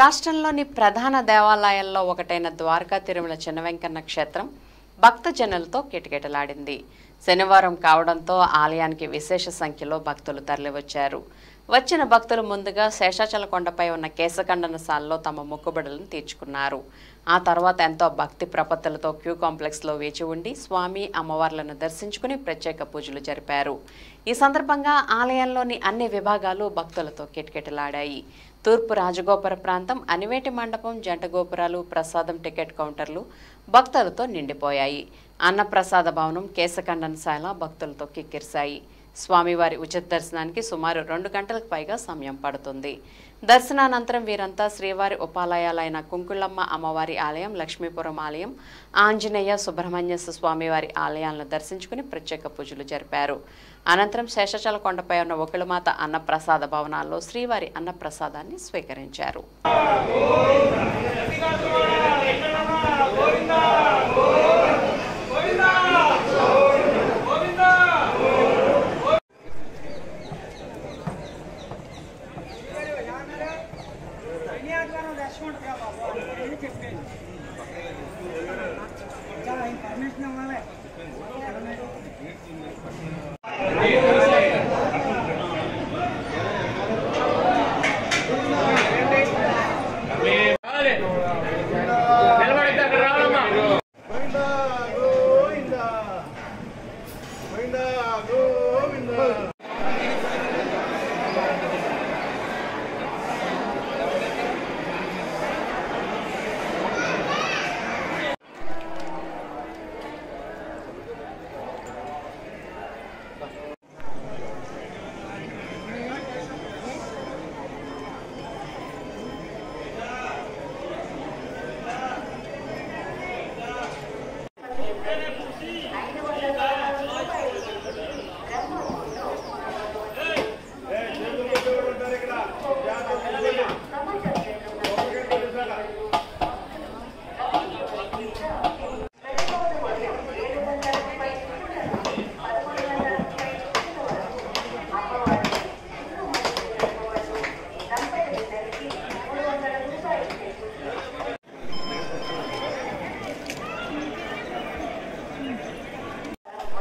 రాష్ట్రంలోని ప్రధాన దేవాలయాల్లో ఒకటైన ద్వారకా తిరుమల చిన్న వెంకన్న క్షేత్రం భక్తజనులతో కిటకిటలాడింది. శనివారం కావడంతో ఆలయానికి విశేష సంఖ్యలో భక్తులు తరలివచ్చారు. వచ్చిన భక్తులు ముందుగా శేషాచల కొండపై ఉన్న కేశఖండనశాలలో తమ మొక్కుబడులను తీర్చుకున్నారు. ఆ తర్వాత ఎంతో భక్తి ప్రపత్తులతో క్యూ కాంప్లెక్స్లో వేచి ఉండి స్వామి అమ్మవార్లను దర్శించుకుని ప్రత్యేక పూజలు జరిపారు. ఈ సందర్భంగా ఆలయంలోని అన్ని విభాగాలు భక్తులతో కిటకిటలాడాయి. తూర్పు రాజగోపుర ప్రాంతం అనివేటి మండపం జంట గోపురాలు ప్రసాదం టికెట్ కౌంటర్లు భక్తులతో నిండిపోయాయి. అన్నప్రసాద భవనం కేశఖండనశాల భక్తులతో కిక్కిరిశాయి. స్వామివారి ఉచిత దర్శనానికి సుమారు రెండు గంటలకు పైగా సమయం పడుతుంది. దర్శనానంతరం వీరంతా శ్రీవారి ఉపాలయాలైన కుంకుళమ్మ అమ్మవారి ఆలయం లక్ష్మీపురం ఆలయం ఆంజనేయ సుబ్రహ్మణ్య స్వామివారి ఆలయాలను దర్శించుకుని ప్రత్యేక పూజలు జరిపారు. అనంతరం శేషాచల కొండపై ఉన్న ఒకళమాత అన్నప్రసాద భవనాల్లో శ్రీవారి అన్నప్రసాదాన్ని స్వీకరించారు. పర్మిషన్ ఇవ్వాలి.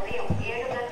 Dios,